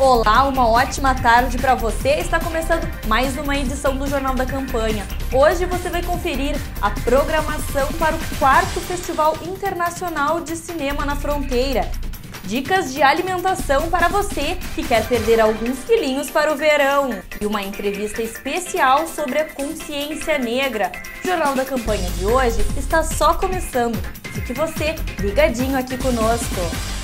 Olá, uma ótima tarde para você. Está começando mais uma edição do Jornal da Campanha. Hoje você vai conferir a programação para o quarto Festival Internacional de Cinema na Fronteira. Dicas de alimentação para você que quer perder alguns quilinhos para o verão. E uma entrevista especial sobre a consciência negra. O Jornal da Campanha de hoje está só começando. Fique você ligadinho aqui conosco.